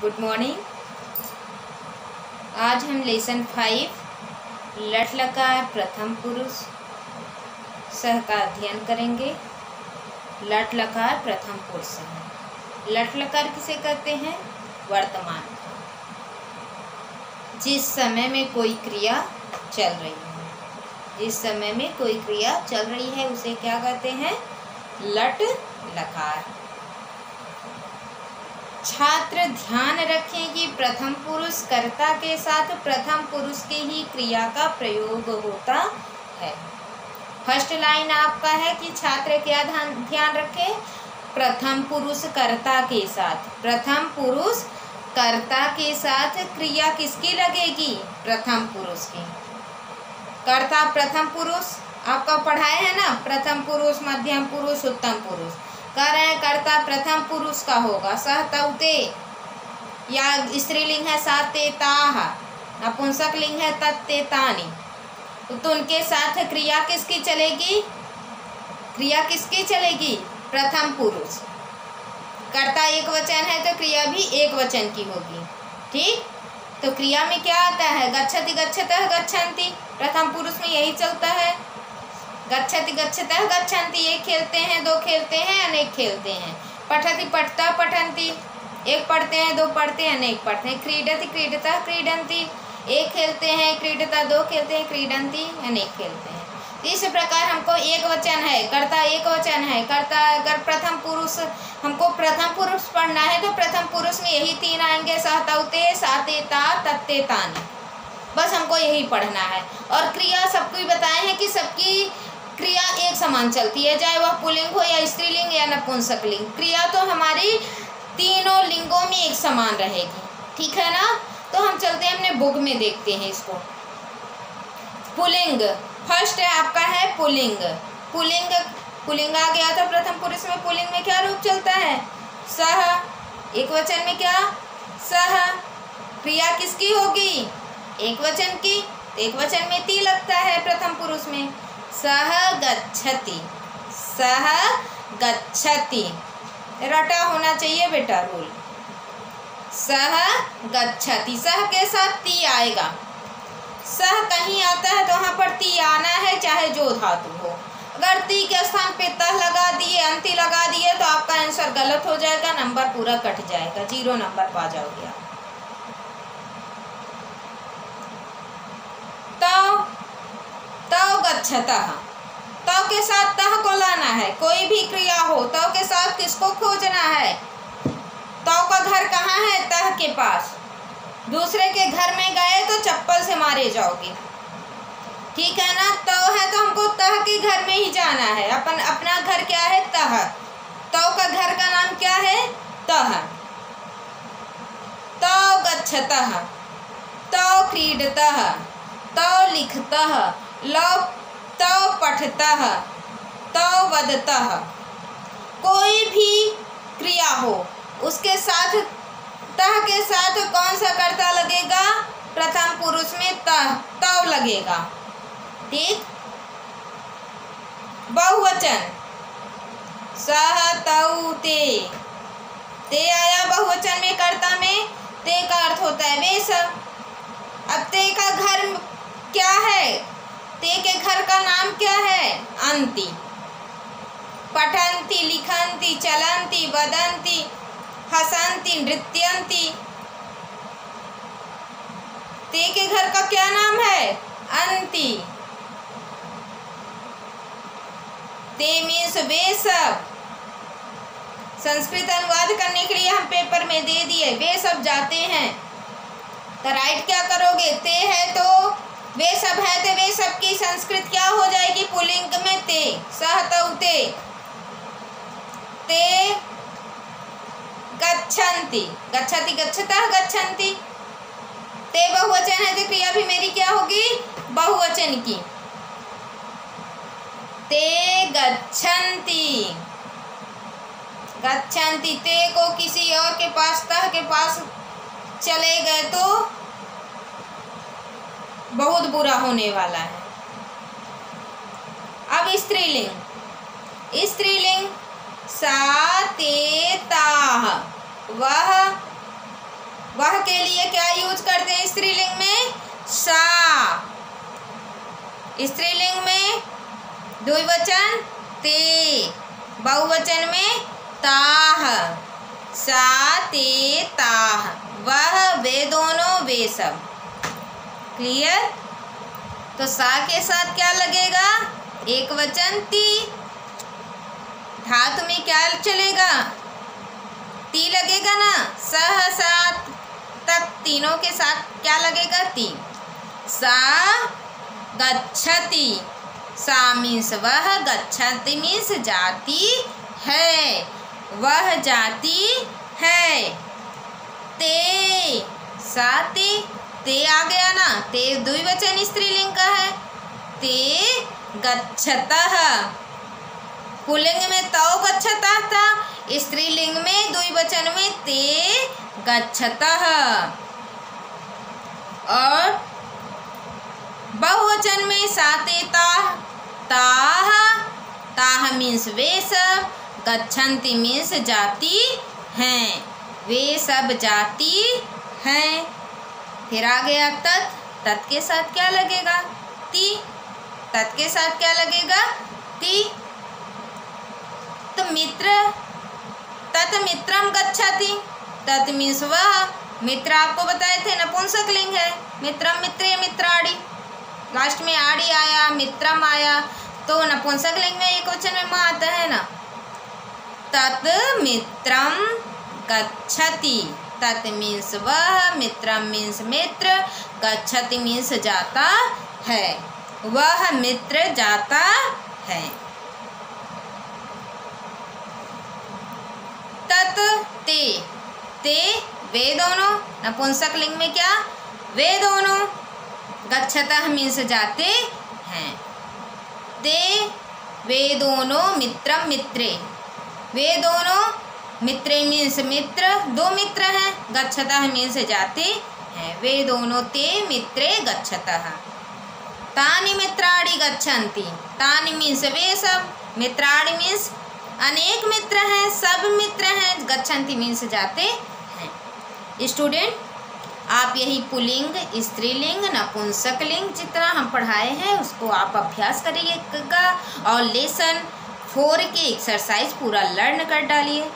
Good morning. आज हम lesson five लट लकार प्रथम पुरुष सह का अध्ययन करेंगे। लट लकार प्रथम पुरुष लट लकार किसे कहते हैं? वर्तमान। जिस समय में कोई क्रिया चल रही है। जिस समय में कोई क्रिया चल रही है, उसे क्या कहते हैं? लट लकार छात्र ध्यान रखें कि प्रथम पुरुष कर्ता के साथ प्रथम पुरुष की ही क्रिया का प्रयोग होता है। फ़र्स्ट लाइन आपका है कि छात्र क्या ध्यान रखे? प्रथम पुरुष कर्ता के साथ। प्रथम पुरुष कर्ता के साथ क्रिया किसकी लगेगी? प्रथम पुरुष की। कर्ता प्रथम पुरुष, आपका पढ़ाए है ना? प्रथम पुरुष, मध्यम पुरुष, उत्तम पुरुष। कह रहे कर्ता प्रथम पुरुष का होगा। सह तौते। या स्त्रीलिंग है साते ताह नपुंसक लिंग है तत्ते तानी तो उनके साथ क्रिया किसकी चलेगी? क्रिया किसकी चलेगी? प्रथम पुरुष। कर्ता एक वचन है तो क्रिया भी एक वचन की होगी। ठीक? तो क्रिया में क्या आता है? गच्छति गच्छत गच्छन्ति। प्रथम पुरुष में यही चलता है। गच्छति गच्छतः गच्छन्ति, एक खेलते हैं, दो खेलते हैं, अनेक खेलते हैं। पठति पठता पठन्ति, एक पढ़ते हैं, दो पढ़ते हैं, अनेक पढ़ते हैं। क्रीडति क्रीडता क्रीडंती एक खेलते हैं, क्रीडता दो खेलते हैं क्रीडंती अनेक खेलते हैं। इस प्रकार हमको एक वचन है, कर्ता एक वचन है। कर्ता अगर प्रथम पुरुष, हमको प्रथम पुरुष पढ़ना है तो प्रथम पुरुष में यही तीन आएँगे, सहतौते, सातेता तत्ते तानी बस हमको यही पढ़ना है। और क्रिया सबको बताए हैं कि सबकी क्रिया एक समान चलती है, चाहे वह पुलिंग हो या स्त्रीलिंग या नपुंसक लिंग क्रिया तो हमारी तीनों लिंगों में एक समान रहेगी। ठीक है ना? तो हम चलते हैं, अपने बुक में देखते हैं इसको। पुलिंग। फ़र्स्ट है आपका है पुलिंग। पुलिंग पुलिंग आ गया था प्रथम पुरुष में। पुलिंग में क्या रूप चलता है? सह। एक वचन में क्या? सह। क्रिया किसकी होगी? एक वचन की। एक वचन में ती लगता है प्रथम पुरुष में। सह गच्छति। सह गच्छति। रटा होना चाहिए बेटा रूल सह गच्छति। सह के साथ ती आएगा। सह कहीं आता है तो वहाँ पर ती आना है, चाहे जो धातु हो। अगर ती के स्थान पे तह लगा दिए, अंति लगा दिए तो आपका आंसर गलत हो जाएगा नंबर पूरा कट जाएगा। ज़ीरो नंबर पा जाओगे आप। गच्छतः तव के साथ तह को लाना है। कोई भी क्रिया हो, तव के साथ किसको खोजना है? तव का घर कहाँ है? तह के पास। दूसरे के घर में गए तो चप्पल से मारे जाओगे। ठीक है ना? तव है तो हमको तह के घर में ही जाना है। अपन, अपना घर क्या है? तह। तव का घर का नाम क्या है? तह। तव गच्छतः। तव क्रीडतः। तव लिखतः। लव तव पठतः, तव वदतः। कोई भी क्रिया हो, उसके साथ, तह के साथ कौन सा कर्ता लगेगा? प्रथम पुरुष में तह, तव लगेगा। ठीक? बहुवचन। सह तऊ ते। ते आया बहुवचन में कर्ता में, ते का अर्थ होता है वे सब। अब ते का घर क्या है? ते के घर का नाम क्या है? अंति। पठंती लिखंती चलंती वदंती हसंती नृत्यंती ते के घर का क्या नाम है? अंति। ते मीन्स वे सब संस्कृत अनुवाद करने के लिए हम पेपर में दे दिए वे सब जाते हैं। तो राइट क्या करोगे? ते है तो वे सब है तो वे सब की संस्कृत क्या हो जाएगी? पुलिंग में ते, सह ते ते। गच्छन्ति। गच्छति गच्छता, गच्छन्ति। ते बहुवचन है तो क्रिया भी मेरी क्या होगी? बहुवचन की। ते गच्छन्ति। गच्छन्ति ते को किसी और के पास, तह के पास चले गए तो बहुत बुरा होने वाला है। अब स्त्रीलिंग। स्त्रीलिंग सातेताह। वह के लिए क्या यूज़ करते हैं स्त्रीलिंग में? सा। स्त्रीलिंग में द्विवचन ते। बहुवचन में ताह। सा ते ताह वह वे दोनों वे सब। क्लियर तो सा के साथ क्या लगेगा? एक वचन ती। धातु में क्या चलेगा? ती लगेगा ना? सह सात। तक तीनों के साथ क्या लगेगा? ती सा गच्छति। सा मीन्स वह गच्छति मीन्स जाती है। वह जाती है। ते। साते ते आ गया ना। ते द्विवचन स्त्रीलिंग का है। ते गच्छतः। पुल्लिंग में तौ गच्छता था। स्त्रीलिंग में द्विवचन में ते गच्छतः। और बहुवचन में साते ताह ताह ताह मीन्स वे सब गच्छन्ति मीन्स जाती हैं। वे सब जाती हैं। फिर आ गया तत्। तत् के साथ क्या लगेगा? ती। तत् के साथ क्या लगेगा? ती। तो मित्र। तत् मित्रम गच्छति। तत् मीन्स वह। मित्र आपको बताए थे, नपुंसक लिंग है। मित्रम मित्रे मित्राड़ी लास्ट में आड़ी आया, मित्रम आया। तो नपुंसक लिंग में एक वचन में माँ आता है ना? तत् मित्रम गच्छति। तत् मीन्स वह मित्रम मीन्स मित्र, गच्छति मीन्स जाता है। वह मित्र जाता है। तत् ते। ते वे दोनों नपुंसक लिंग में क्या? वे दोनों गच्छतः मीन्स जाते हैं। ते वे दोनों मित्रम मित्रे। वे दोनों मित्रे मीन्स मित्र, दो मित्र हैं, गच्छतः मीन्स जाते हैं। वे दोनों ते मित्रे गच्छतः। तानि मित्राणि गच्छन्ति, तानि मीन्स वे सब। मित्राणि मीन्स अनेक मित्र हैं, सब मित्र हैं, गच्छन्ति मीन्स जाते हैं। स्टूडेंट, आप यही पुलिंग, स्त्रीलिंग, नपुंसक लिंग जितना हम पढ़ाए हैं, उसको आप अभ्यास करिएगा और लेसन फोर की एक्सरसाइज पूरा लर्न कर डालिए।